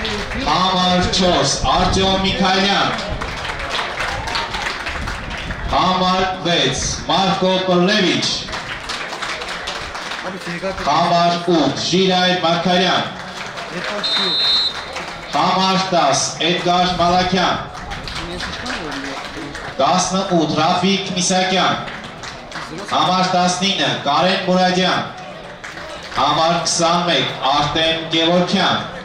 Համար 4 Արտյոմ Միքայելյան Համար 6 Մարկո Պռլևիչ Համար 8 Ժիրայր Մարկարյան Համար 10 Էդգար Մալակյան 18 Ռաֆիկ Միսակյան Համար 19 Կարեն Մուրադյան Համար 21 Արտեմ Գևորքյան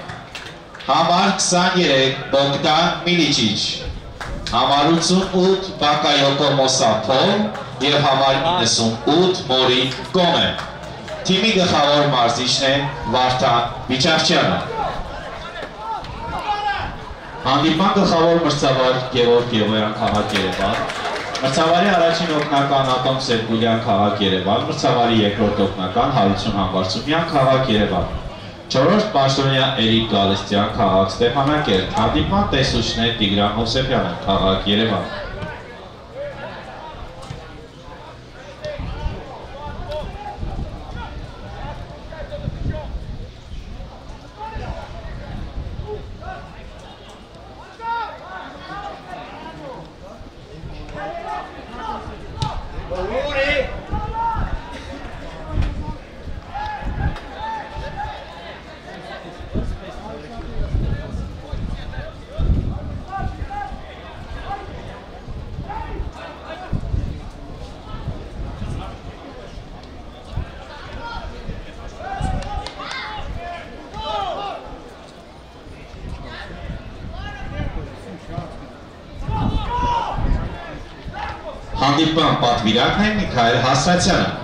Համար 23 Բոգդան Միլիչիչ Համար 88 Բակայոկո Մոսափոլ եւ համար 98 Մորի Կոմե Թիմի գլխավոր մարզիչն է Վարդան Վիճակչյանը Հանդիպման գլխավոր մրցավար Գևորգ Գևոյան քաղաք Երևան Մրցավարի առաջին օգնական Ատոմ Սերգուլյան քաղաք Երևան, մրցավարի երկրորդ օգնական Հարություն Համբարձումյան քաղաք Երևան։ Չորրորդ պաշտոնյա Էրիկ Գալստյան քաղաք Ստեփանակերտ, հանդիպման տեսուչներ Տիգրան Հովսեփյանը քաղաք Երևան։ Հանդիպման պատվիրակն է Միքայել Հասրացյանը։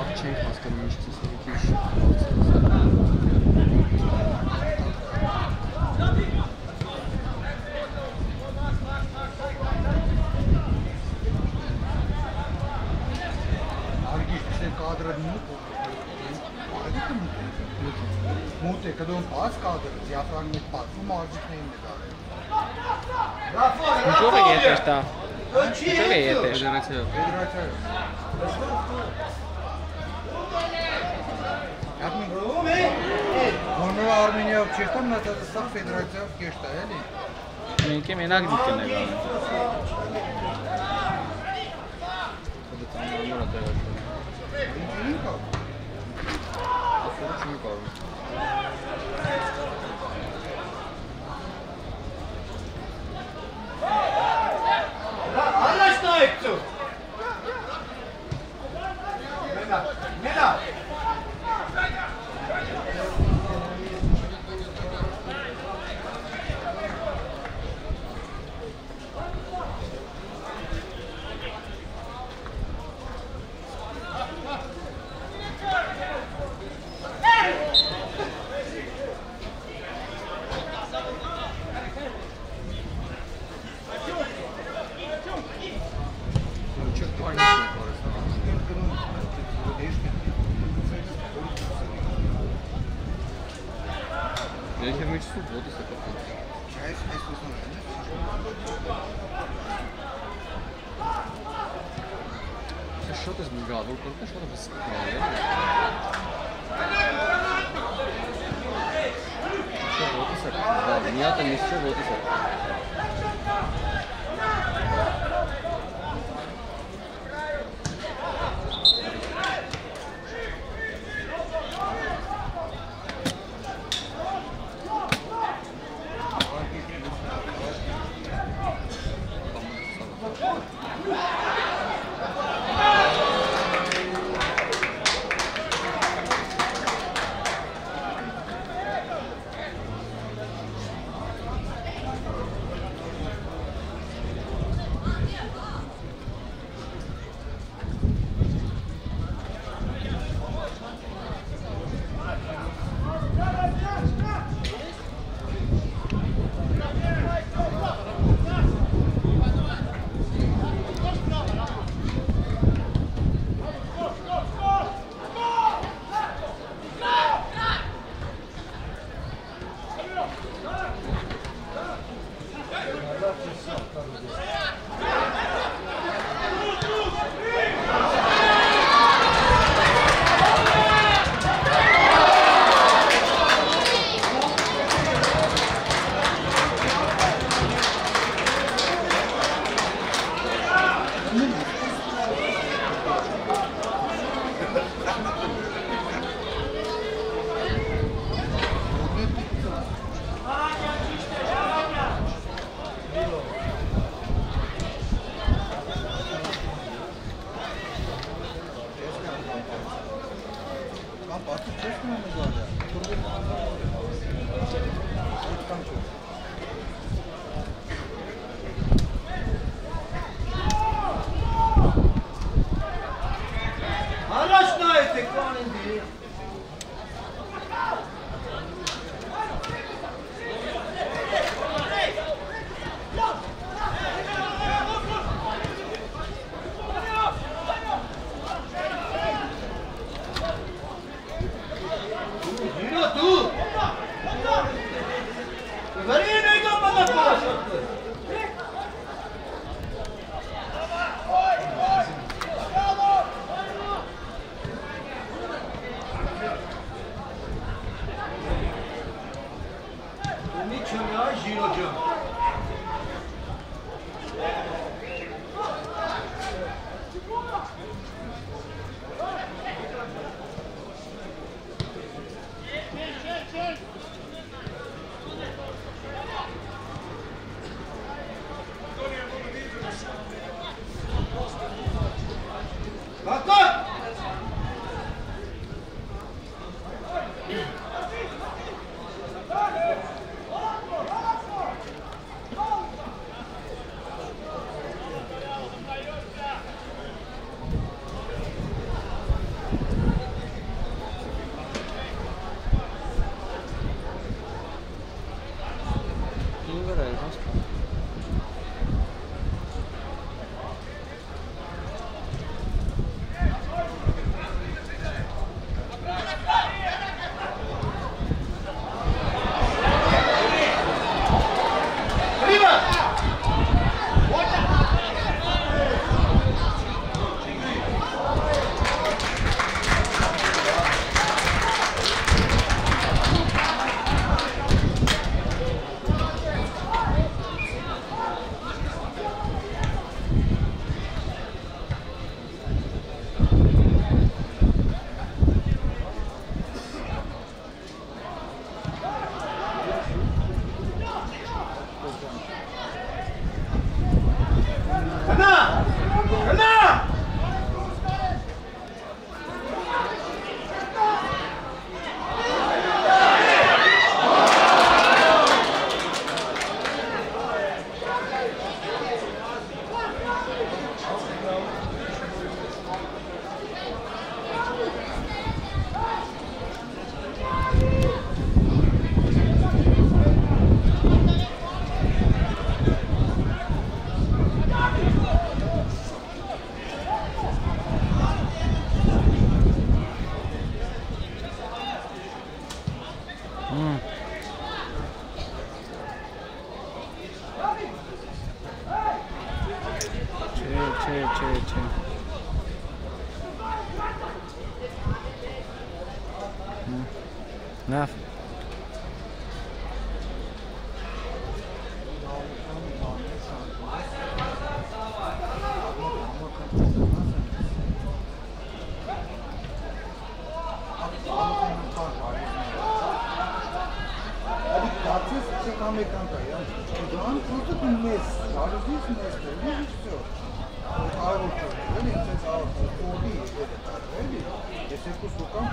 երկու սուկա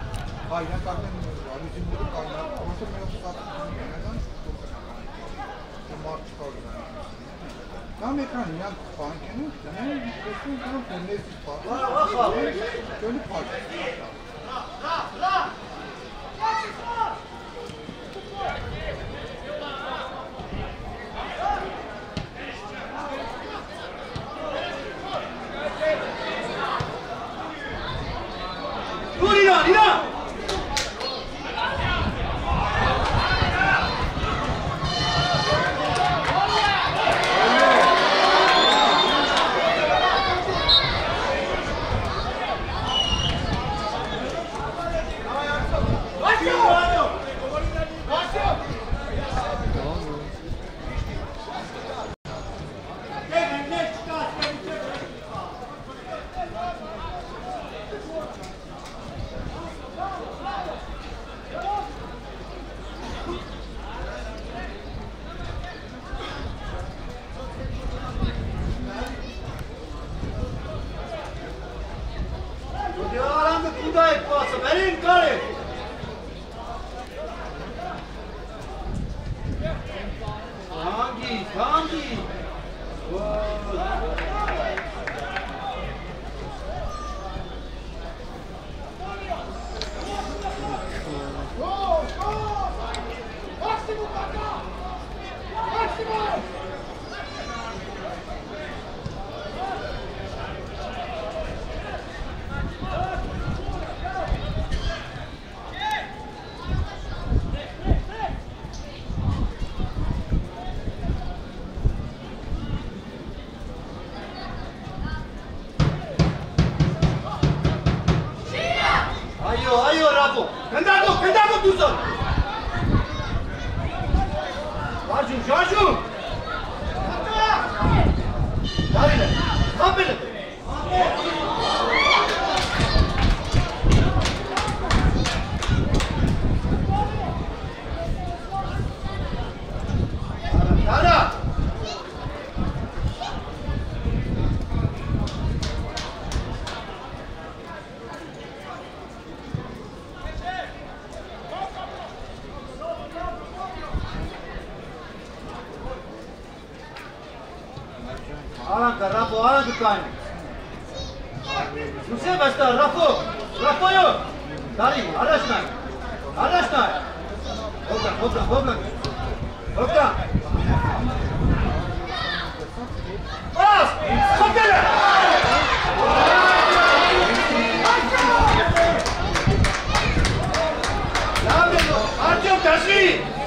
հայրականն արյունների կանալ, որտեղ մենք ստացվում ենք մարդ չկա։ Դա մեկան իրանք բանկերում դնել, դեսում դրում դնել սպարտա։ Դա փակ։ Energy!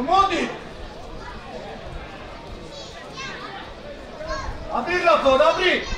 Romodi! Abri, Rafo, abri!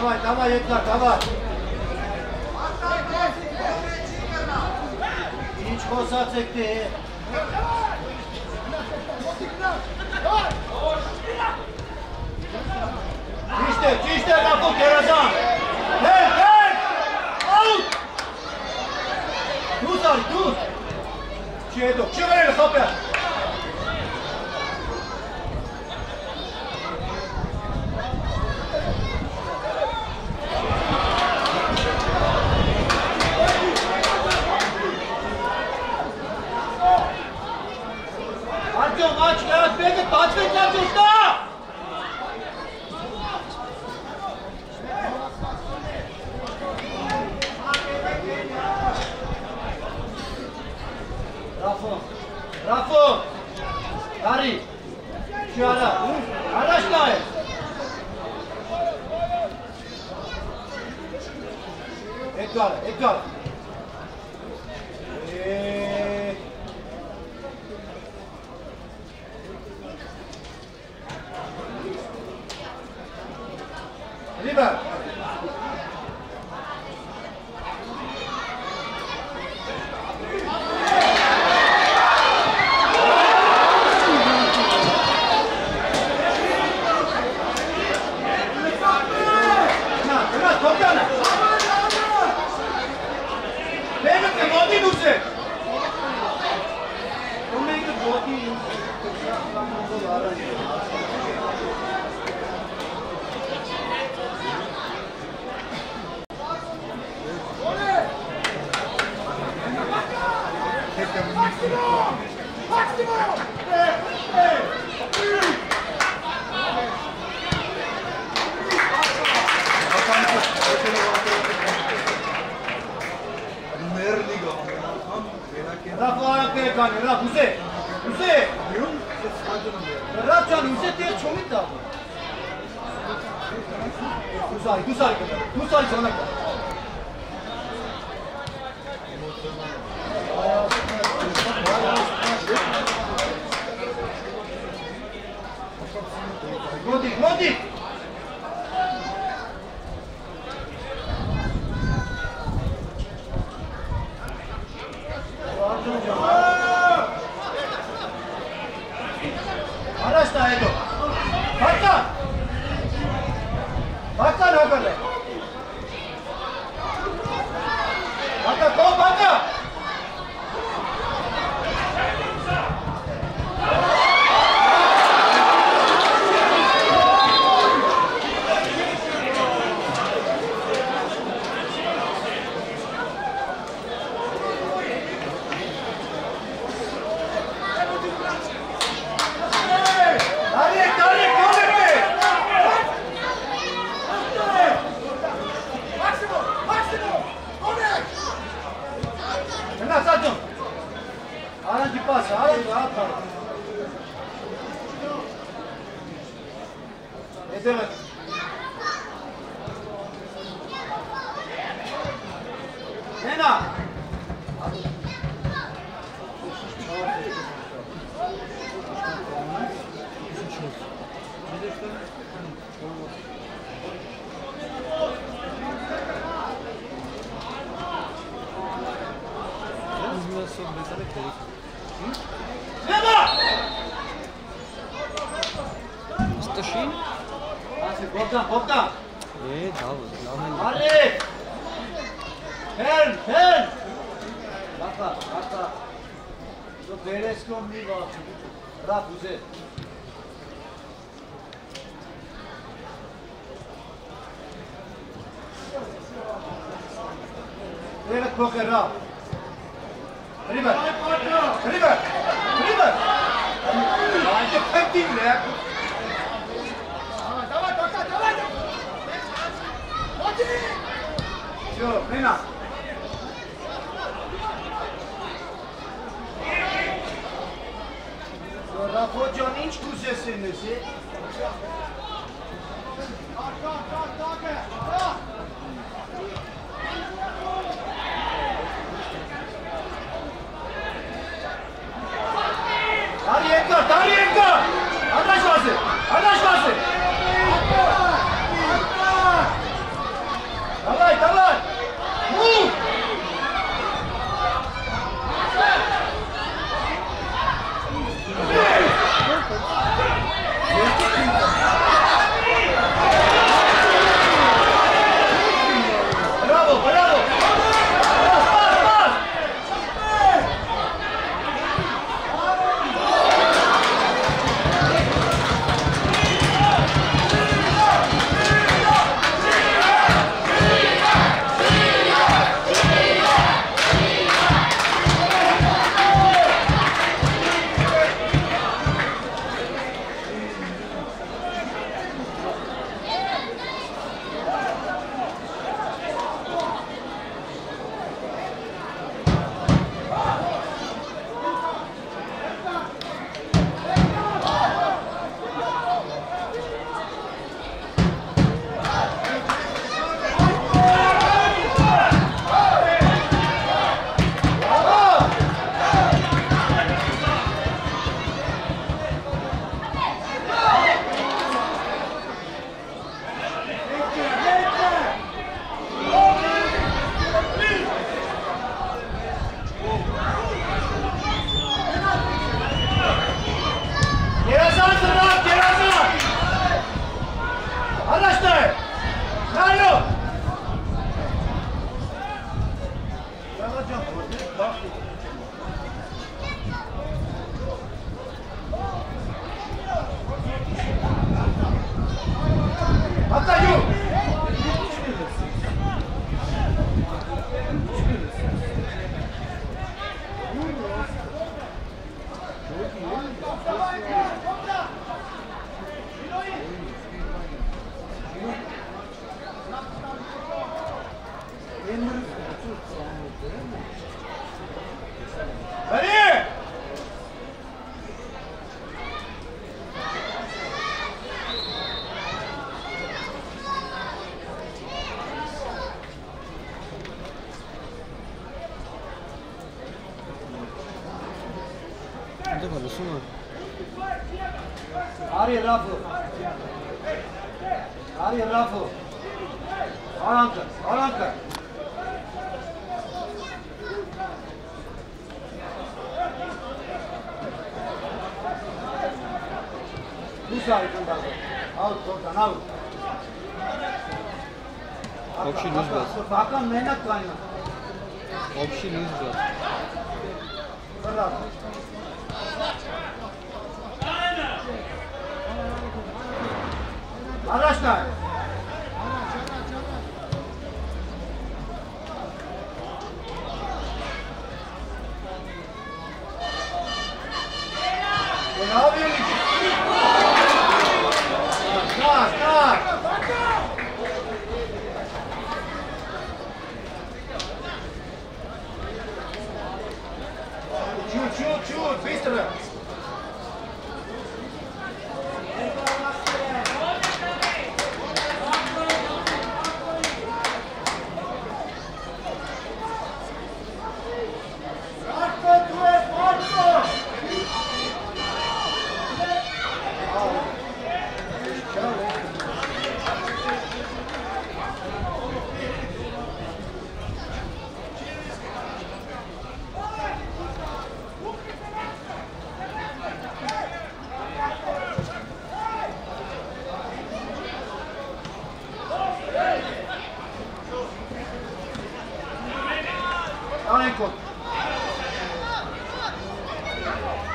Давай, давай, Эдгар, давай. Ինչ խոսացեք դե։ Ճիշտ է, ճիշտ է, Ակո Գերազան։ Հեր, հեր։ Աուտ։ Դու դար, դու։ Չի հետո, չի վերել խոպյալ։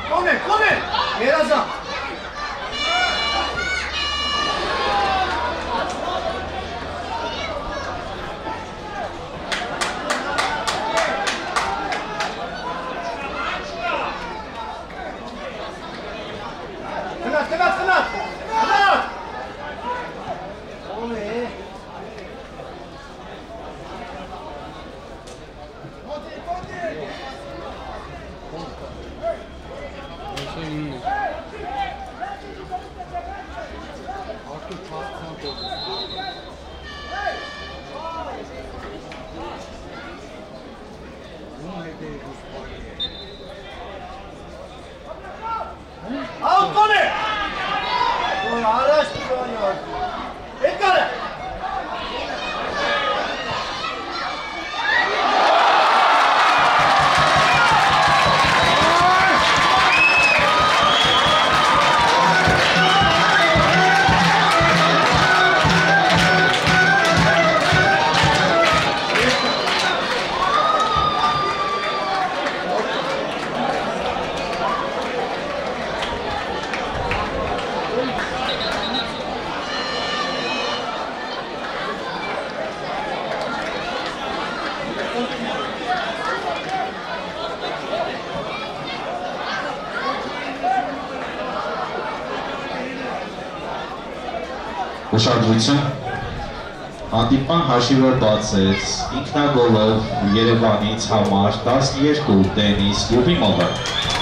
来ねえ来ねえ。江田さん。Հանդիպան հաշիվը բացեց ինքնագոլով Երևանից համար 12 Դենիս Յուբիմովը։ Baka,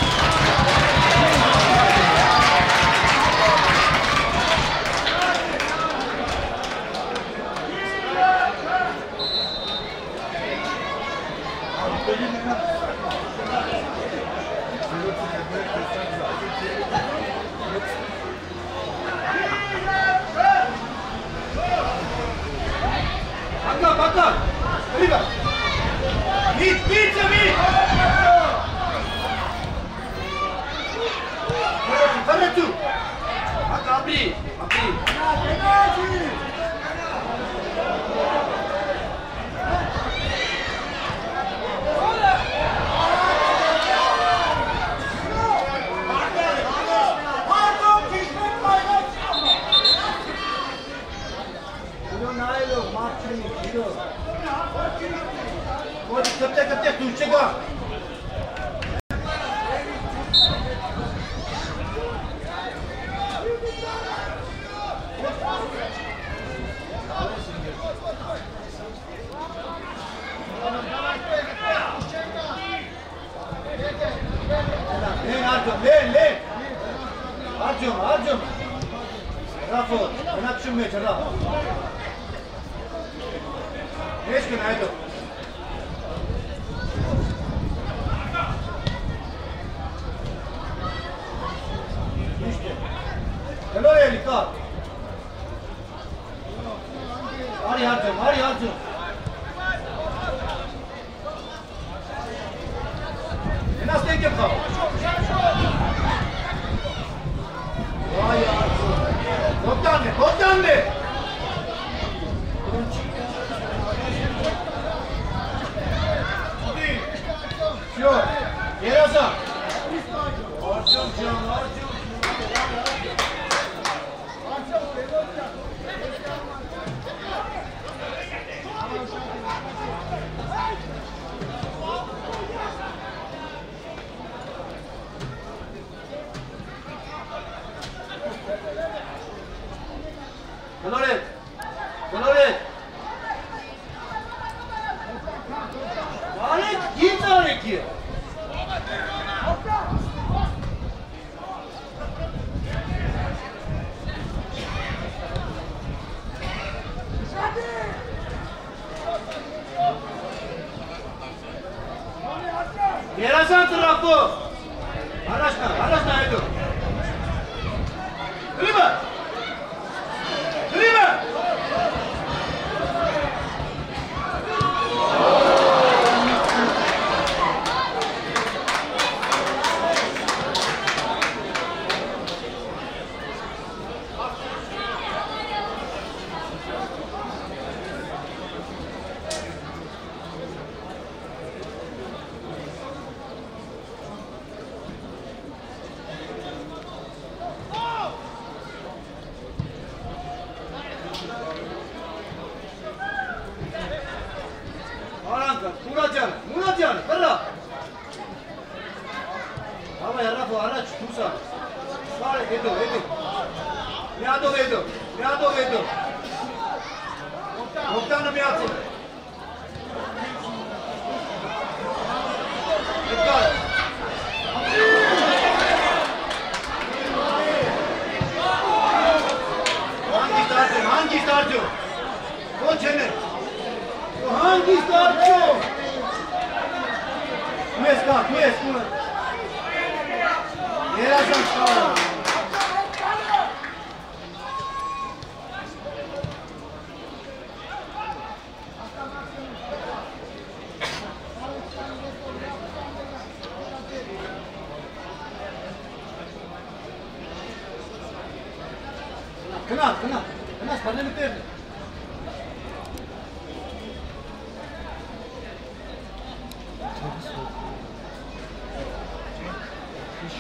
رافض هناك شميت الرافض ليش كان عدو Hello, Elikar. Hurry, Arjun. Hurry, Arjun. Enas, take him, Vay ya. Voltando, voltando! Senhor, e aí, Богу!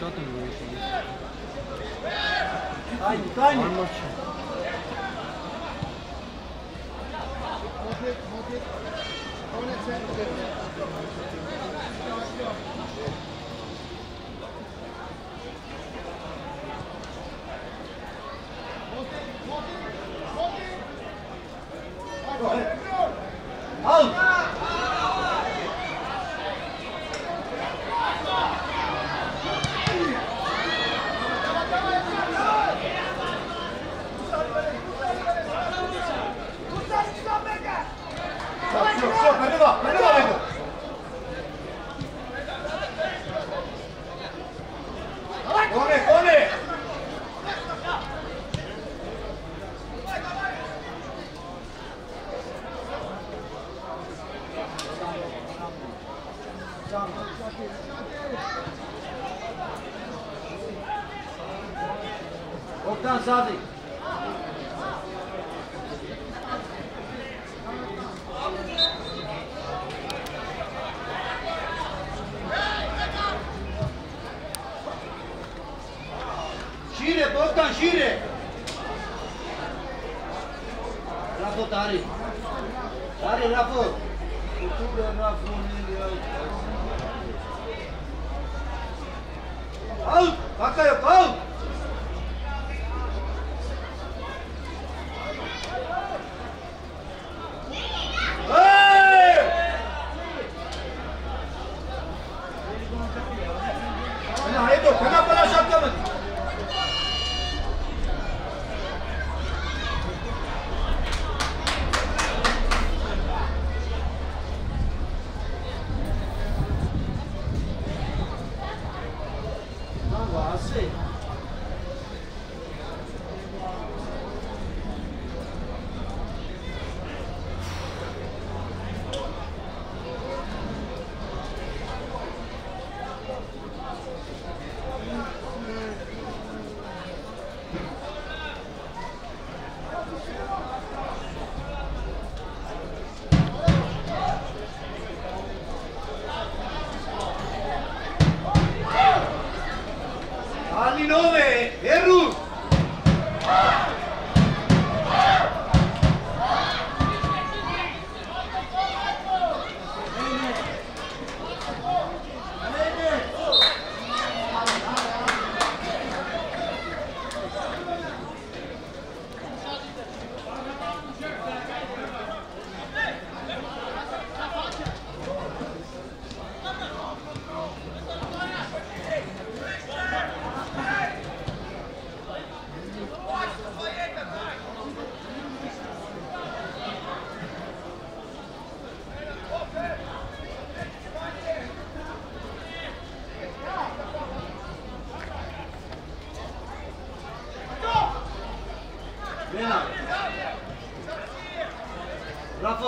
shooting recently. One more shot. Hold it, hold it. Hold it,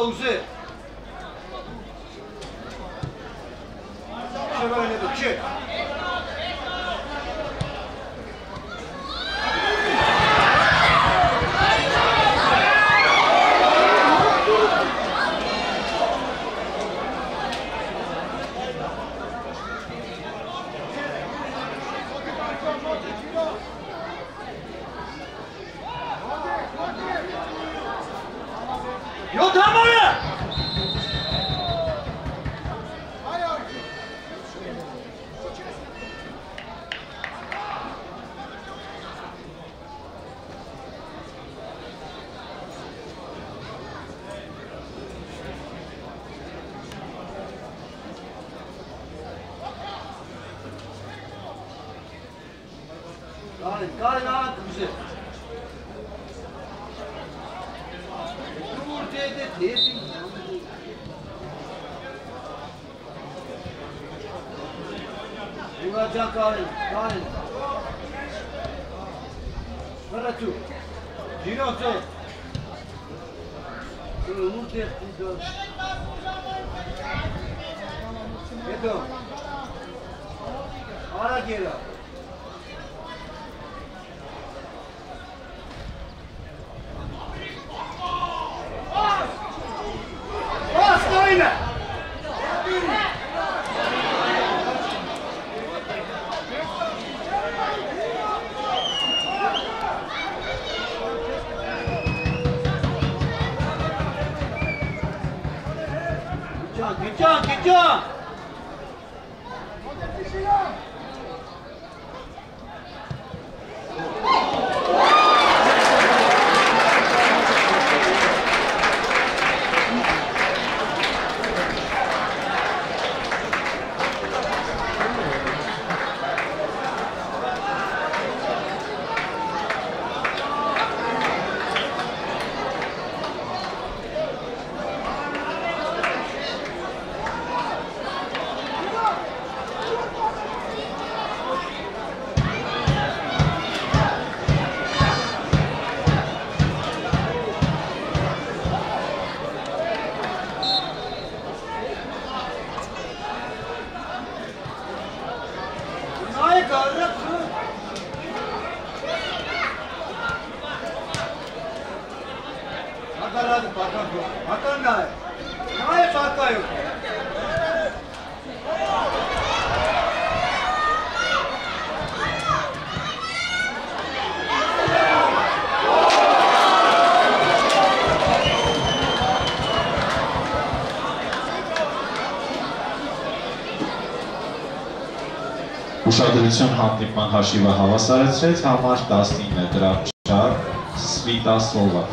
Oğuz'u わからない。よ。Ուշադրություն հանդիպման հաշիվը հավասարեցրեց համար 19 դրամ չար Սվիտասլովա։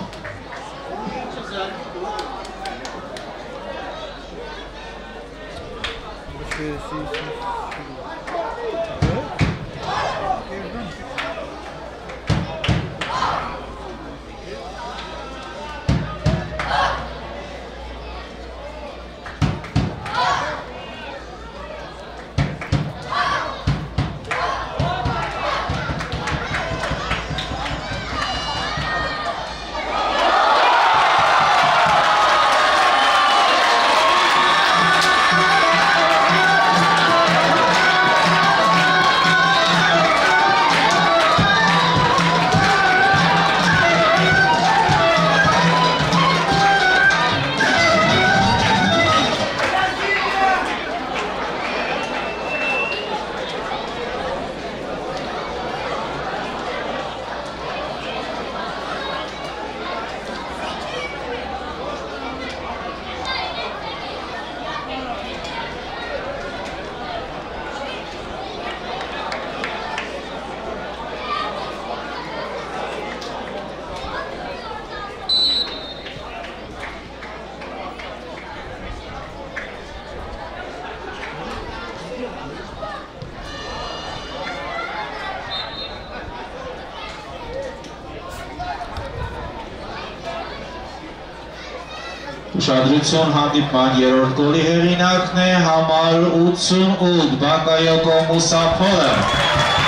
Ուշադրություն հանդիպման երրորդ գոլի հեղինակն է համար 88 Բակայոկո Մուսափորը։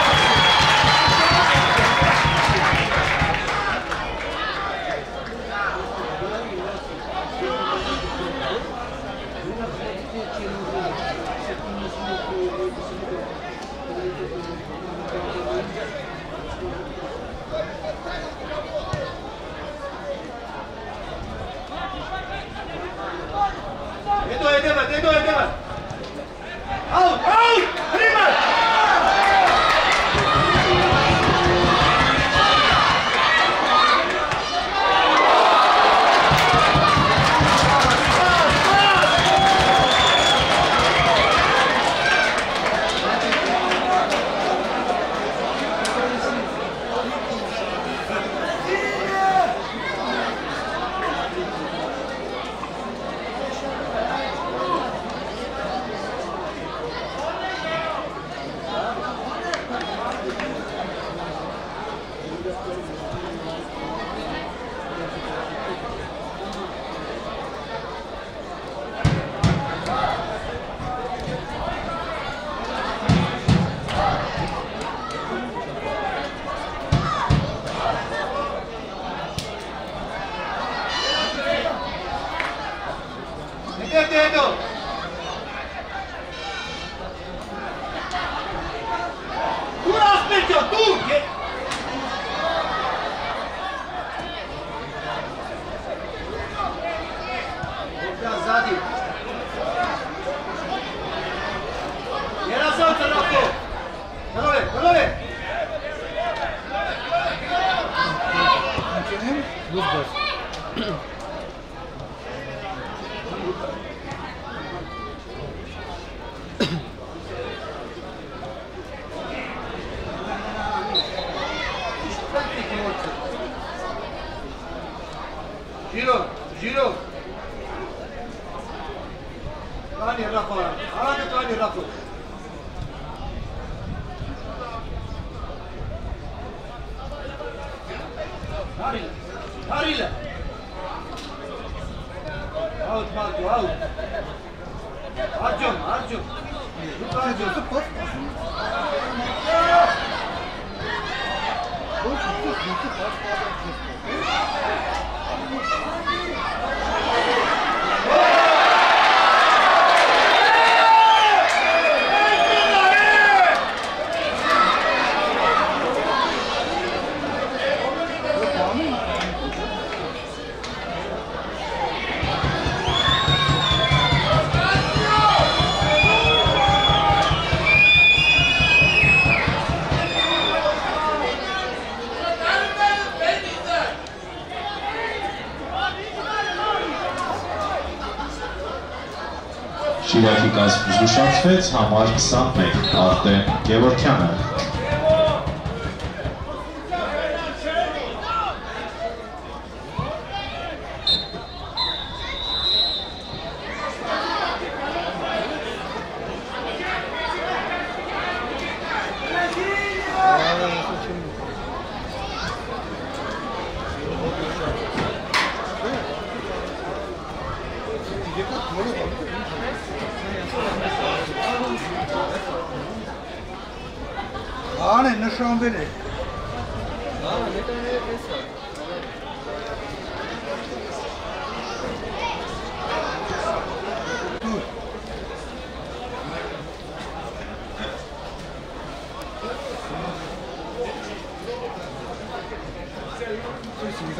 զուշացվեց համար 21 Արտեմ Գևորքյանը։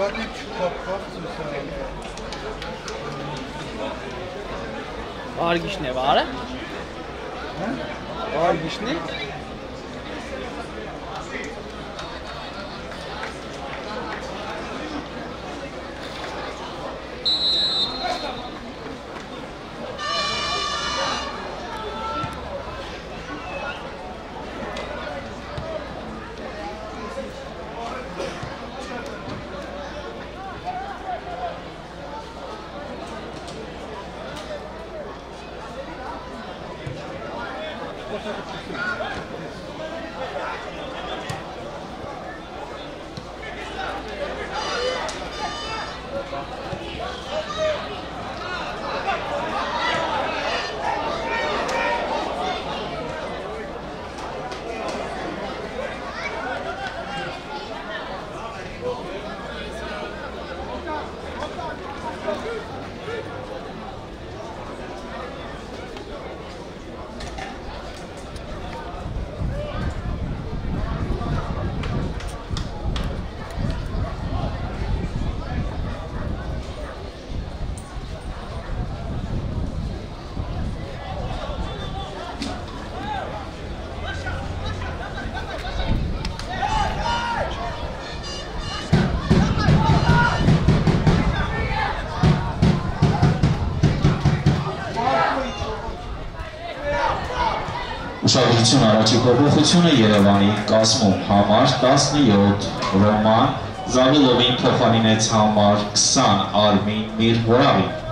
Zaten küçük kap kapsın sen. Var gişne var ha? Var gişne? Ուշադրություն առաջի փոփոխությունը Երևանի կազմում համար 17 Ռոման Զավիլովին փոխարինեց համար 20 Արմին Միրհորավին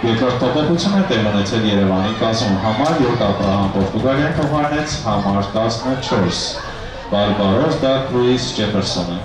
Երկրորդ տպեկությունը տեղ ունեցել Երևանի 10 համար, 7 Աբրահամ Պորտուգալիան թողանեց համար 14։ Բարբարոս դա Քրուիս Ջեֆերսոնը։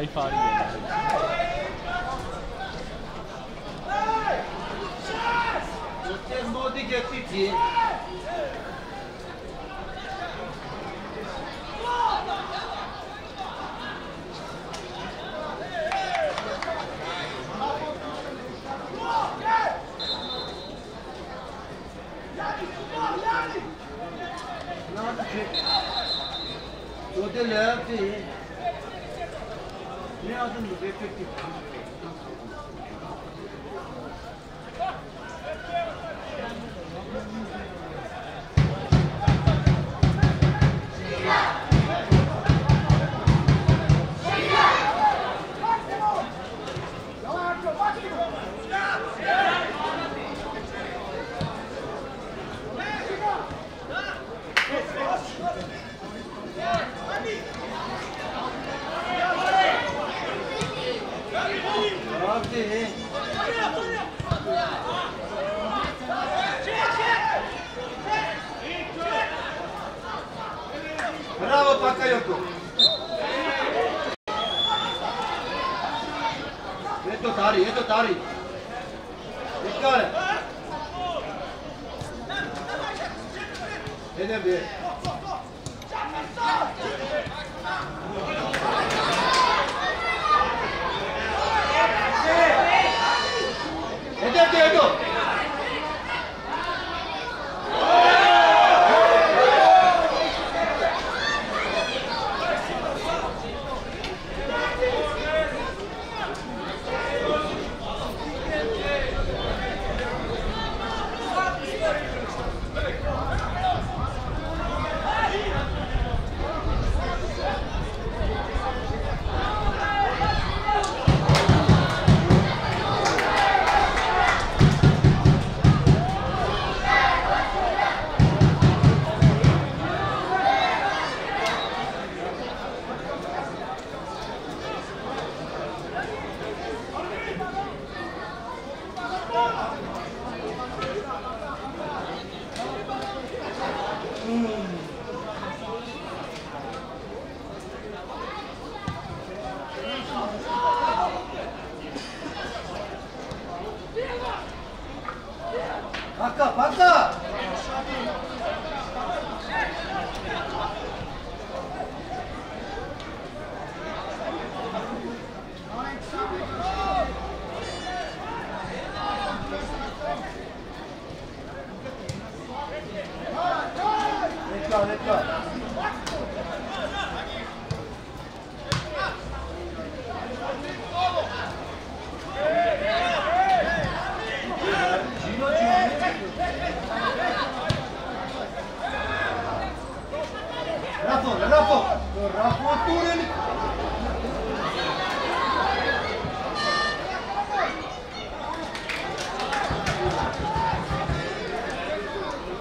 life out of you. Thank you.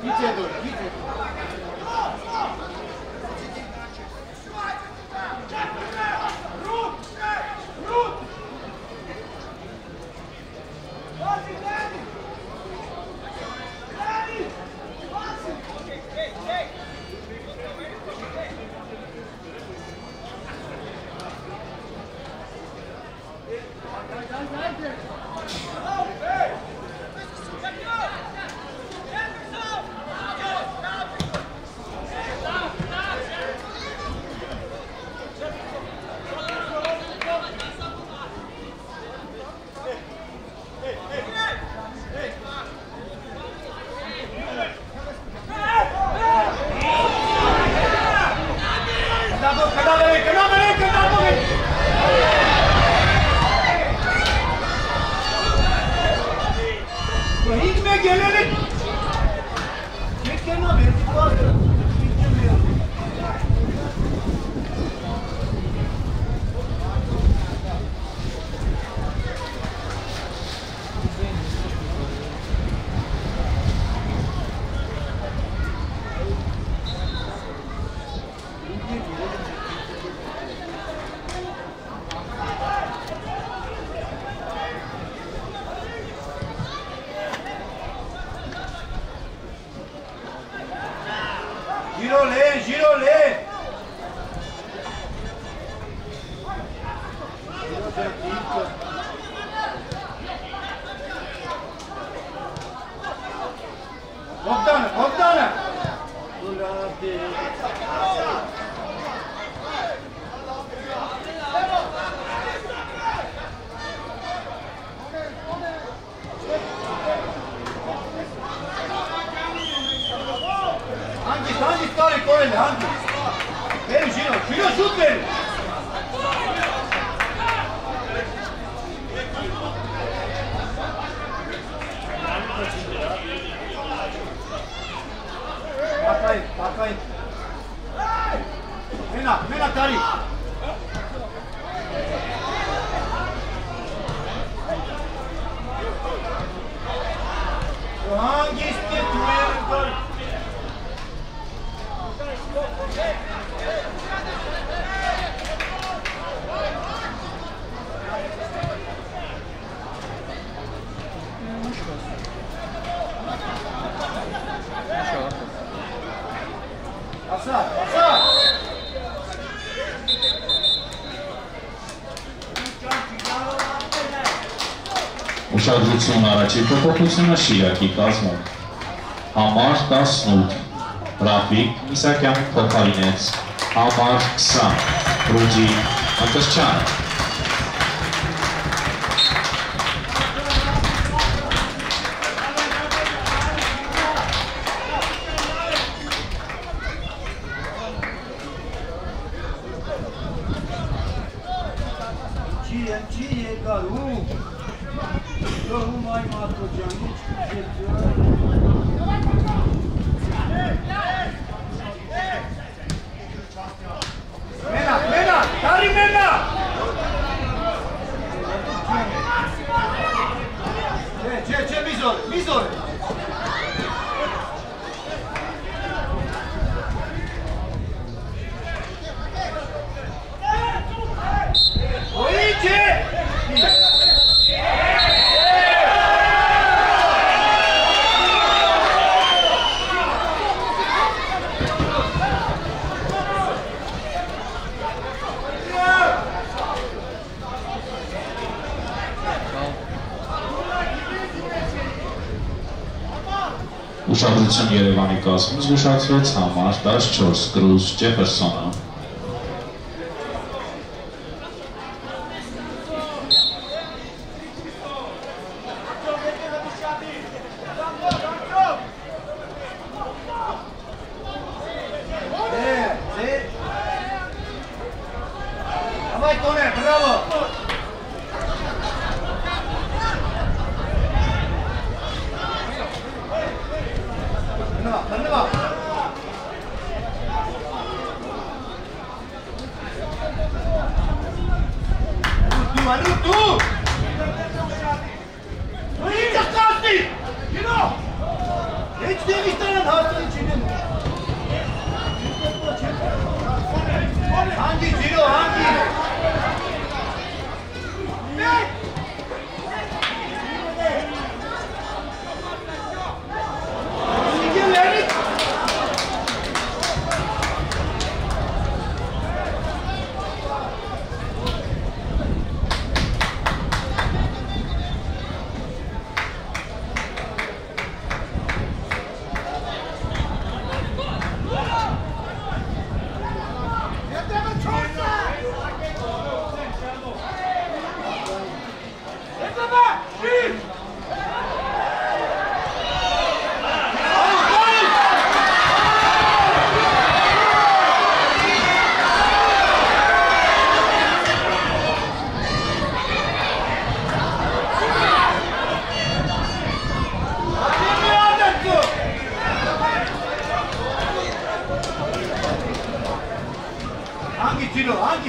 পিছিয়ে দৌড় Աճի փոփոխությունը Շիրակի կազմում։ Համար 18 Ռաֆիկ Միսակյան փոխարինեց։ Համար 20 Ռուդի Անկրչյանը։ զգուշացվեց համար 14 Կրուզ Ջեֆերսոնը sentindo lag?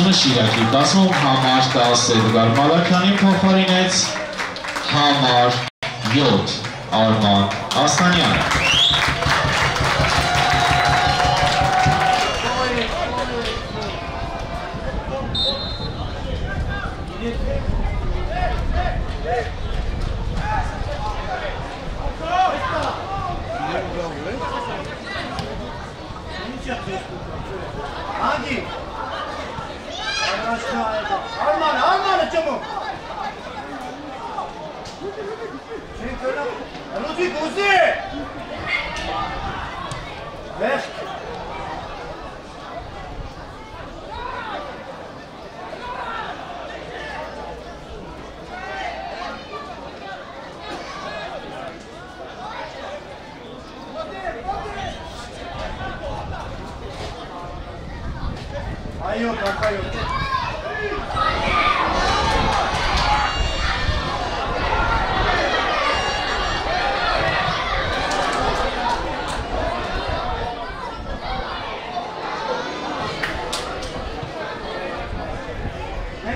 Փոփոխությունը Շիրակի 10-ում համար 10 Էդգար Մալաքյանին փոխարինեց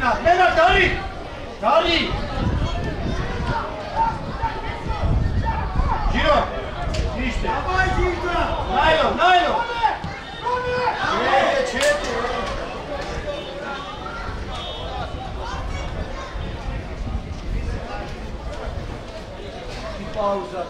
Männer, Männer, Dari! Dari! Giro! Niște! Давай, Giro! Nailo, Nailo! E, ce te... Pauza,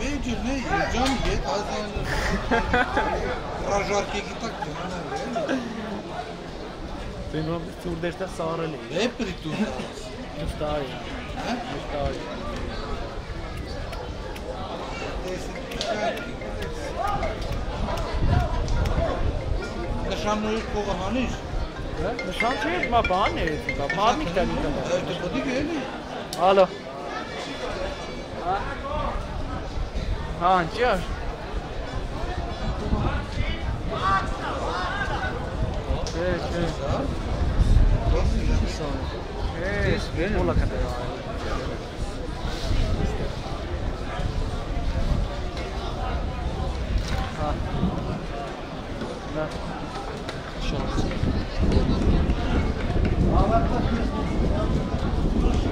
Edilmeyi cam git azından Rajarki tak Tem uma abertura desta hora ali. É abertura. aí. estádio. aí, No aí. Deixamos-nos com o Ramones? Նշան չէ, մա բան է, դա մարմիկ դա դիտա։ Դա պետք է էլի։ Ալո։ Հա, ջար։ Չէ, չէ։ Չէ, մոլա կտա։ Հա։ Դա։ Thank you.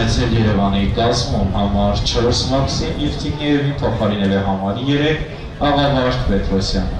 Ունեցել Երևանի կազմում համար 4 Մաքսիմ Եվտիգնիևին փոխարինել է համար 3 Աղավարտ Պետրոսյանը։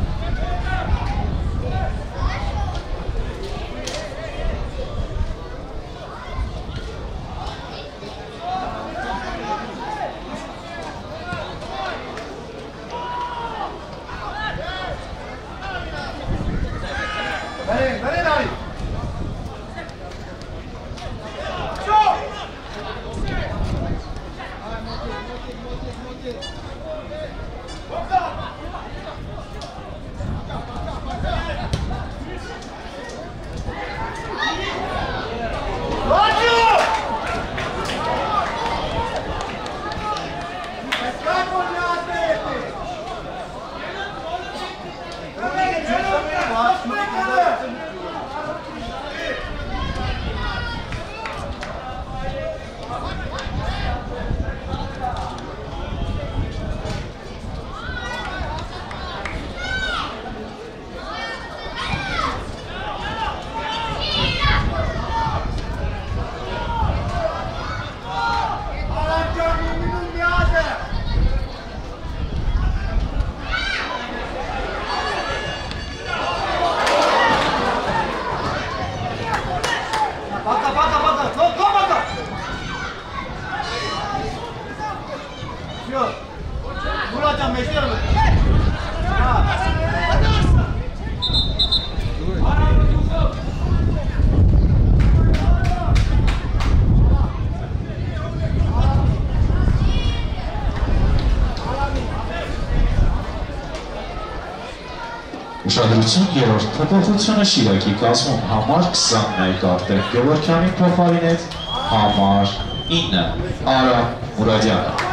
Ուշադրություն երրորդ փոփոխությունը Շիրակի կազմում համար 21 արտեր Գևորքյանին փոխարինեց համար 9 Արա Մուրադյանը։